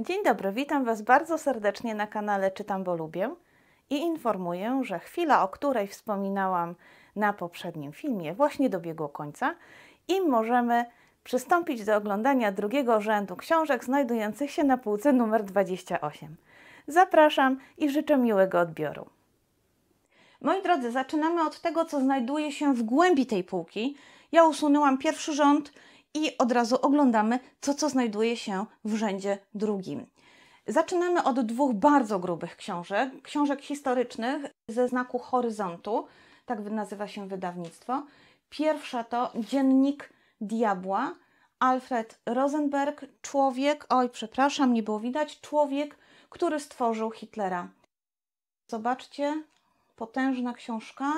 Dzień dobry, witam Was bardzo serdecznie na kanale Czytam, bo lubię i informuję, że chwila, o której wspominałam na poprzednim filmie, właśnie dobiegło końca i możemy przystąpić do oglądania drugiego rzędu książek znajdujących się na półce numer 28. Zapraszam i życzę miłego odbioru. Moi drodzy, zaczynamy od tego, co znajduje się w głębi tej półki. Ja usunęłam pierwszy rząd i od razu oglądamy to, co znajduje się w rzędzie drugim. Zaczynamy od dwóch bardzo grubych książek, książek historycznych ze znaku horyzontu, tak nazywa się wydawnictwo. Pierwsza to Dziennik Diabła, Alfred Rosenberg, człowiek, oj przepraszam, nie było widać, człowiek, który stworzył Hitlera. Zobaczcie, potężna książka,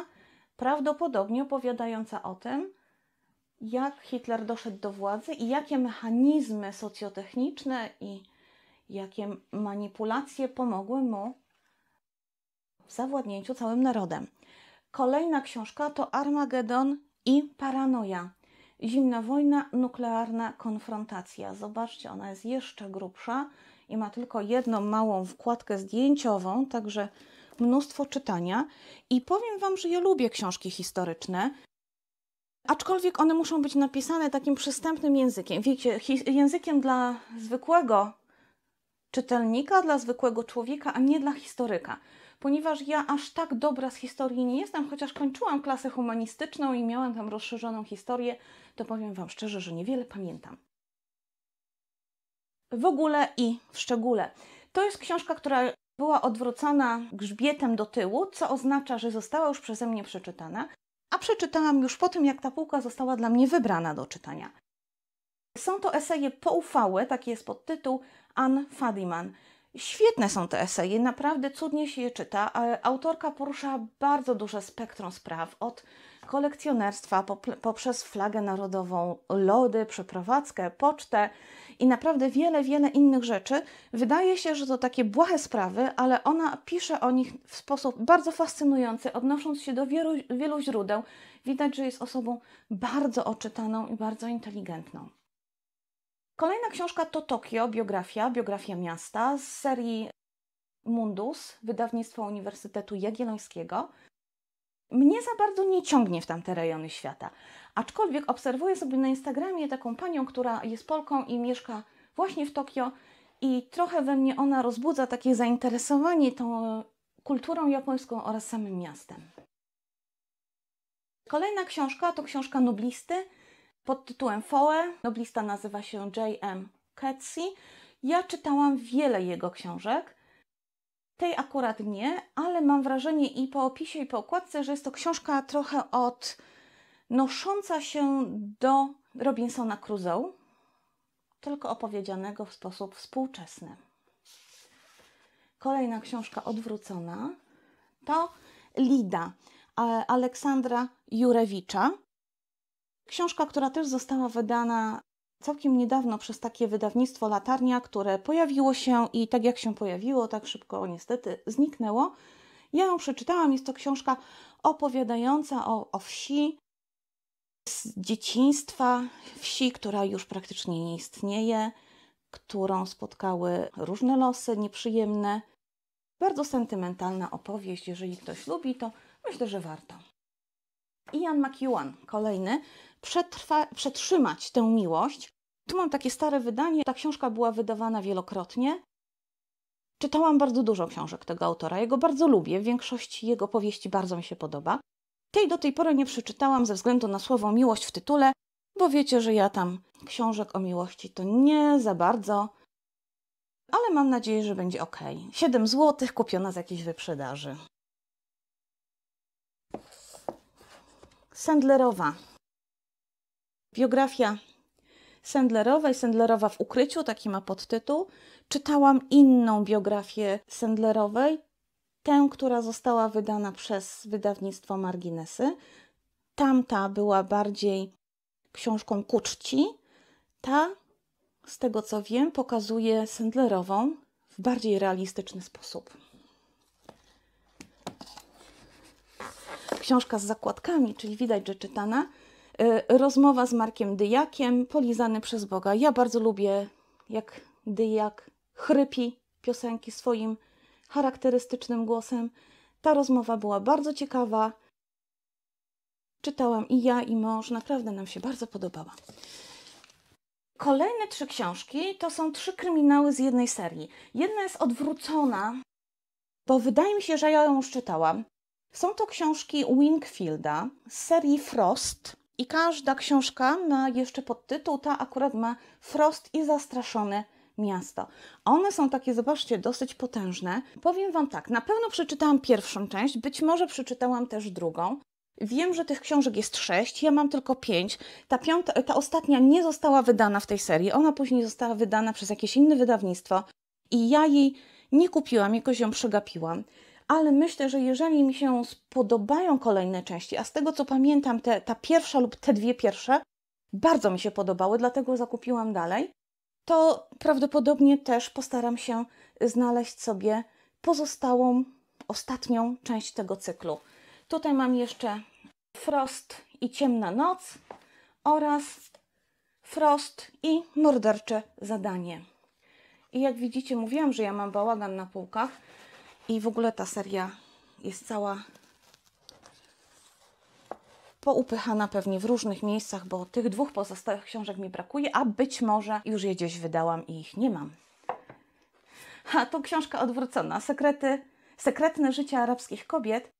prawdopodobnie opowiadająca o tym, jak Hitler doszedł do władzy i jakie mechanizmy socjotechniczne i jakie manipulacje pomogły mu w zawładnięciu całym narodem. Kolejna książka to Armagedon i Paranoja. Zimna wojna, nuklearna konfrontacja. Zobaczcie, ona jest jeszcze grubsza i ma tylko jedną małą wkładkę zdjęciową, także mnóstwo czytania. I powiem Wam, że ja lubię książki historyczne. Aczkolwiek one muszą być napisane takim przystępnym językiem. Wiecie, językiem dla zwykłego czytelnika, dla zwykłego człowieka, a nie dla historyka. Ponieważ ja aż tak dobra z historii nie jestem, chociaż kończyłam klasę humanistyczną i miałam tam rozszerzoną historię, to powiem Wam szczerze, że niewiele pamiętam. W ogóle i w szczególe. To jest książka, która była odwrócona grzbietem do tyłu, co oznacza, że została już przeze mnie przeczytana a przeczytałam już po tym, jak ta półka została dla mnie wybrana do czytania. Są to eseje poufałe, taki jest podtytuł Ann Fadiman. Świetne są te eseje, naprawdę cudnie się je czyta. Autorka porusza bardzo duże spektrum spraw, od kolekcjonerstwa poprzez flagę narodową, lody, przeprowadzkę, pocztę i naprawdę wiele, wiele innych rzeczy. Wydaje się, że to takie błahe sprawy, ale ona pisze o nich w sposób bardzo fascynujący, odnosząc się do wielu, wielu źródeł. Widać, że jest osobą bardzo oczytaną i bardzo inteligentną. Kolejna książka to Tokio, biografia, biografia miasta z serii Mundus, wydawnictwo Uniwersytetu Jagiellońskiego. Mnie za bardzo nie ciągnie w tamte rejony świata. Aczkolwiek obserwuję sobie na Instagramie taką panią, która jest Polką i mieszka właśnie w Tokio i trochę we mnie ona rozbudza takie zainteresowanie tą kulturą japońską oraz samym miastem. Kolejna książka to książka noblisty pod tytułem Foe. Noblista nazywa się J.M. Coetzee. Ja czytałam wiele jego książek. Tej akurat nie, ale mam wrażenie i po opisie, i po okładce, że jest to książka trochę od nosząca się do Robinsona Crusoe, tylko opowiedzianego w sposób współczesny. Kolejna książka odwrócona to Lida Aleksandra Jurewicza. Książka, która też została wydana całkiem niedawno przez takie wydawnictwo Latarnia, które pojawiło się i tak jak się pojawiło, tak szybko niestety zniknęło. Ja ją przeczytałam. Jest to książka opowiadająca o, o wsi, z dzieciństwa, wsi, która już praktycznie nie istnieje, którą spotkały różne losy nieprzyjemne. Bardzo sentymentalna opowieść. Jeżeli ktoś lubi, to myślę, że warto. Ian McEwan, kolejny, przetrwa, przetrzymać tę miłość. Tu mam takie stare wydanie. Ta książka była wydawana wielokrotnie. Czytałam bardzo dużo książek tego autora. Jego bardzo lubię. Większość jego powieści bardzo mi się podoba. Tej do tej pory nie przeczytałam ze względu na słowo miłość w tytule, bo wiecie, że ja tam książek o miłości to nie za bardzo. Ale mam nadzieję, że będzie ok. 7 zł kupiona z jakiejś wyprzedaży. Sandlerowa. Biografia Sandlerowej, Sandlerowa w ukryciu, taki ma podtytuł. Czytałam inną biografię Sandlerowej, tę, która została wydana przez wydawnictwo Marginesy. Tamta była bardziej książką ku czci. Ta, z tego co wiem, pokazuje Sandlerową w bardziej realistyczny sposób. Książka z zakładkami, czyli widać, że czytana. Y, rozmowa z Markiem Dyjakiem, polizany przez Boga. Ja bardzo lubię, jak Dyjak chrypi piosenki swoim charakterystycznym głosem. Ta rozmowa była bardzo ciekawa. Czytałam i ja, i mąż. Naprawdę nam się bardzo podobała. Kolejne trzy książki to są trzy kryminały z jednej serii. Jedna jest odwrócona, bo wydaje mi się, że ja ją już czytałam. Są to książki Wingfielda z serii Frost. I każda książka ma jeszcze podtytuł. Ta akurat ma Frost i zastraszone miasto. One są takie, zobaczcie, dosyć potężne. Powiem Wam tak, na pewno przeczytałam pierwszą część, być może przeczytałam też drugą. Wiem, że tych książek jest sześć, ja mam tylko pięć. Ta, piąta, ta ostatnia nie została wydana w tej serii, ona później została wydana przez jakieś inne wydawnictwo i ja jej nie kupiłam, jakoś ją przegapiłam. Ale myślę, że jeżeli mi się spodobają kolejne części, a z tego co pamiętam, te, ta pierwsza lub te dwie pierwsze bardzo mi się podobały, dlatego zakupiłam dalej, to prawdopodobnie też postaram się znaleźć sobie pozostałą, ostatnią część tego cyklu. Tutaj mam jeszcze Frost i Ciemna Noc oraz Frost i Mordercze Zadanie. I jak widzicie, mówiłam, że ja mam bałagan na półkach i w ogóle ta seria jest cała poupychana pewnie w różnych miejscach, bo tych dwóch pozostałych książek mi brakuje, a być może już je gdzieś wydałam i ich nie mam. A to książka odwrócona. Sekrety, sekretne życie arabskich kobiet.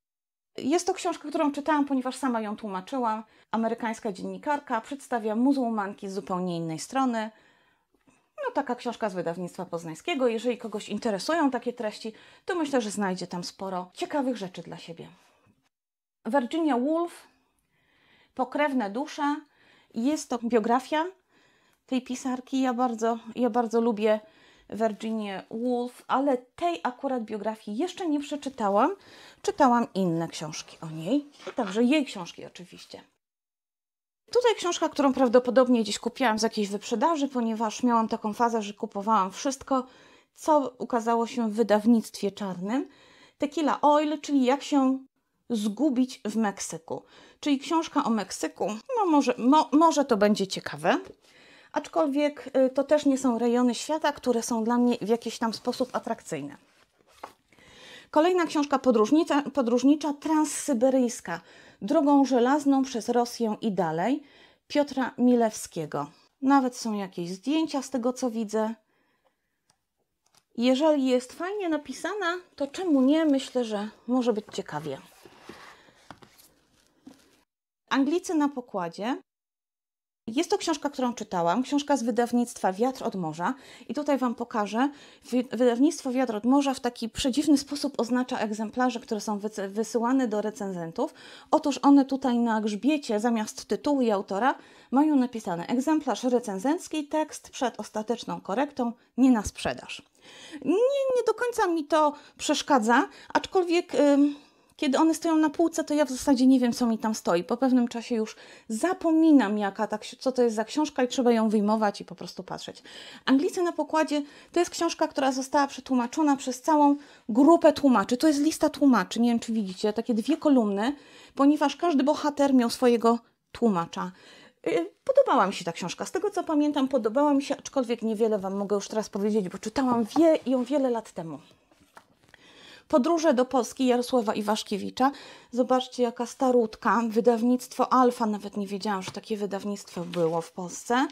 Jest to książka, którą czytałam, ponieważ sama ją tłumaczyłam. Amerykańska dziennikarka przedstawia muzułmanki z zupełnie innej strony. No, taka książka z wydawnictwa poznańskiego. Jeżeli kogoś interesują takie treści, to myślę, że znajdzie tam sporo ciekawych rzeczy dla siebie. Virginia Woolf, Pokrewne dusze. Jest to biografia tej pisarki. Ja bardzo, ja bardzo lubię Virginia Woolf, ale tej akurat biografii jeszcze nie przeczytałam. Czytałam inne książki o niej, także jej książki oczywiście. Tutaj książka, którą prawdopodobnie gdzieś kupiłam z jakiejś wyprzedaży, ponieważ miałam taką fazę, że kupowałam wszystko, co ukazało się w wydawnictwie czarnym. Tequila Oil, czyli jak się zgubić w Meksyku. Czyli książka o Meksyku. No może, mo, może to będzie ciekawe. Aczkolwiek y, to też nie są rejony świata, które są dla mnie w jakiś tam sposób atrakcyjne. Kolejna książka podróżnicza, podróżnicza transsyberyjska. Drogą żelazną przez Rosję i dalej. Piotra Milewskiego. Nawet są jakieś zdjęcia z tego, co widzę. Jeżeli jest fajnie napisana, to czemu nie? Myślę, że może być ciekawie. Anglicy na pokładzie. Jest to książka, którą czytałam, książka z wydawnictwa Wiatr od Morza. I tutaj Wam pokażę. Wydawnictwo Wiatr od Morza w taki przedziwny sposób oznacza egzemplarze, które są wysyłane do recenzentów. Otóż one tutaj na grzbiecie, zamiast tytułu i autora, mają napisane egzemplarz recenzencki, tekst przed ostateczną korektą, nie na sprzedaż. Nie, nie do końca mi to przeszkadza, aczkolwiek. Yy, kiedy one stoją na półce, to ja w zasadzie nie wiem, co mi tam stoi. Po pewnym czasie już zapominam, jaka ta, co to jest za książka i trzeba ją wyjmować i po prostu patrzeć. Anglicy na pokładzie to jest książka, która została przetłumaczona przez całą grupę tłumaczy. To jest lista tłumaczy, nie wiem, czy widzicie, takie dwie kolumny, ponieważ każdy bohater miał swojego tłumacza. Y, podobała mi się ta książka. Z tego co pamiętam, podobała mi się, aczkolwiek niewiele Wam mogę już teraz powiedzieć, bo czytałam wie, ją wiele lat temu. Podróże do Polski Jarosława Iwaszkiewicza. Zobaczcie, jaka starutka. Wydawnictwo Alfa, nawet nie wiedziałam, że takie wydawnictwo było w Polsce.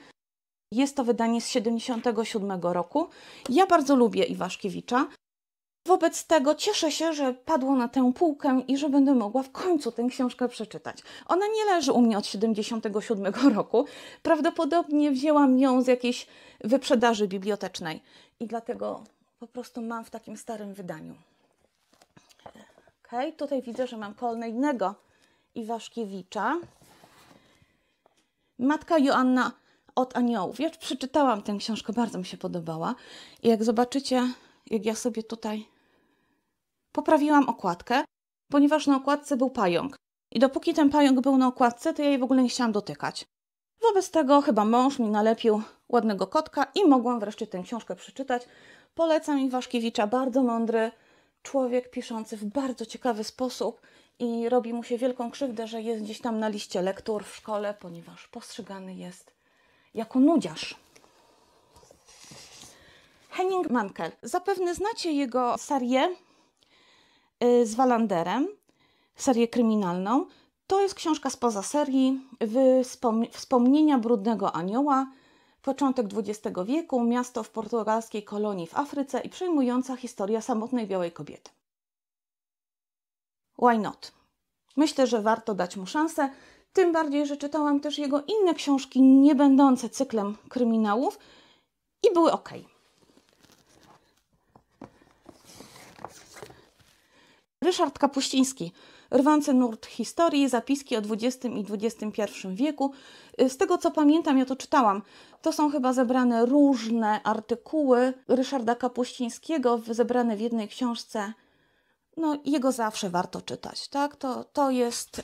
Jest to wydanie z 77 roku. Ja bardzo lubię Iwaszkiewicza. Wobec tego cieszę się, że padło na tę półkę i że będę mogła w końcu tę książkę przeczytać. Ona nie leży u mnie od 77 roku. Prawdopodobnie wzięłam ją z jakiejś wyprzedaży bibliotecznej i dlatego po prostu mam w takim starym wydaniu. Ok, tutaj widzę, że mam kolejnego Iwaszkiewicza. Matka Joanna od aniołów. Ja przeczytałam tę książkę, bardzo mi się podobała. I jak zobaczycie, jak ja sobie tutaj poprawiłam okładkę, ponieważ na okładce był pająk. I dopóki ten pająk był na okładce, to ja jej w ogóle nie chciałam dotykać. Wobec tego chyba mąż mi nalepił ładnego kotka i mogłam wreszcie tę książkę przeczytać. Polecam Iwaszkiewicza, bardzo mądry, człowiek piszący w bardzo ciekawy sposób i robi mu się wielką krzywdę, że jest gdzieś tam na liście lektur w szkole, ponieważ postrzegany jest jako nudziarz. Henning Mankell. Zapewne znacie jego serię y, z Walanderem, serię kryminalną. To jest książka spoza serii Wspomnienia Brudnego Anioła, początek XX wieku, miasto w portugalskiej kolonii w Afryce i przejmująca historia samotnej białej kobiety. Why not? Myślę, że warto dać mu szansę, tym bardziej, że czytałam też jego inne książki, nie będące cyklem kryminałów i były ok. Ryszard Kapuściński, Rwący nurt historii, zapiski o XX i XXI wieku. Z tego co pamiętam, ja to czytałam, to są chyba zebrane różne artykuły Ryszarda Kapuścińskiego, zebrane w jednej książce. No, jego zawsze warto czytać, tak? To, to jest.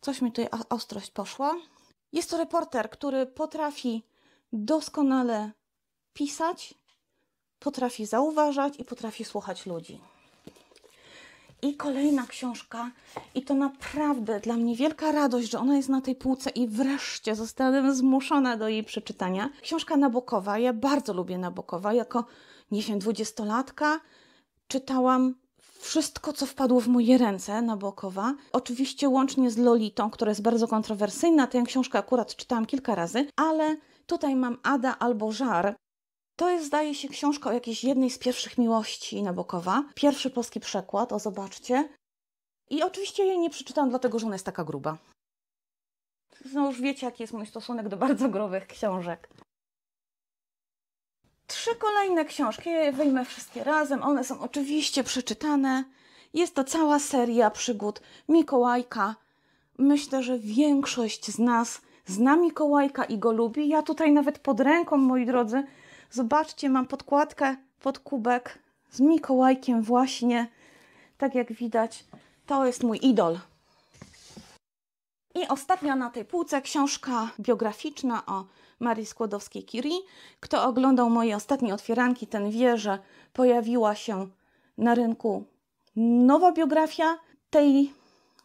Coś mi tutaj ostrość poszła. Jest to reporter, który potrafi doskonale pisać, potrafi zauważać i potrafi słuchać ludzi. I kolejna książka, i to naprawdę dla mnie wielka radość, że ona jest na tej półce i wreszcie zostałem zmuszona do jej przeczytania. Książka Nabokowa, ja bardzo lubię Nabokowa, jako, nie wiem, dwudziestolatka czytałam wszystko, co wpadło w moje ręce Nabokowa. Oczywiście łącznie z Lolitą, która jest bardzo kontrowersyjna, tę książkę akurat czytałam kilka razy, ale tutaj mam Ada albo Żar, to jest, zdaje się, książka o jakiejś jednej z pierwszych miłości Nabokowa. Pierwszy polski przekład, o zobaczcie. I oczywiście jej nie przeczytałam, dlatego że ona jest taka gruba. No już wiecie, jaki jest mój stosunek do bardzo grubych książek. Trzy kolejne książki, ja je wyjmę wszystkie razem. One są oczywiście przeczytane. Jest to cała seria przygód Mikołajka. Myślę, że większość z nas zna Mikołajka i go lubi. Ja tutaj nawet pod ręką, moi drodzy, Zobaczcie, mam podkładkę pod kubek z Mikołajkiem właśnie. Tak jak widać, to jest mój idol. I ostatnia na tej półce książka biograficzna o Marii Skłodowskiej-Curie. Kto oglądał moje ostatnie otwieranki, ten wie, że pojawiła się na rynku nowa biografia tej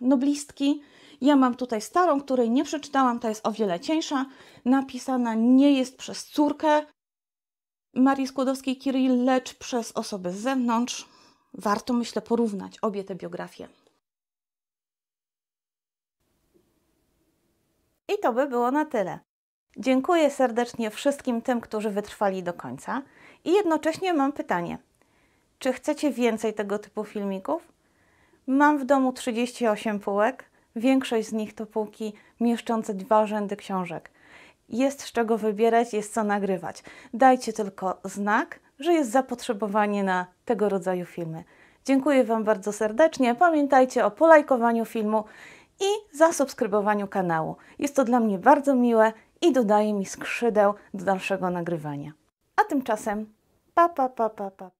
noblistki. Ja mam tutaj starą, której nie przeczytałam, ta jest o wiele cieńsza. Napisana nie jest przez córkę, Marii Skłodowskiej-Curie, lecz przez osoby z zewnątrz. Warto, myślę, porównać obie te biografie. I to by było na tyle. Dziękuję serdecznie wszystkim tym, którzy wytrwali do końca. I jednocześnie mam pytanie: czy chcecie więcej tego typu filmików? Mam w domu 38 półek. Większość z nich to półki mieszczące dwa rzędy książek jest z czego wybierać, jest co nagrywać. Dajcie tylko znak, że jest zapotrzebowanie na tego rodzaju filmy. Dziękuję Wam bardzo serdecznie. Pamiętajcie o polajkowaniu filmu i zasubskrybowaniu kanału. Jest to dla mnie bardzo miłe i dodaje mi skrzydeł do dalszego nagrywania. A tymczasem pa pa pa pa pa.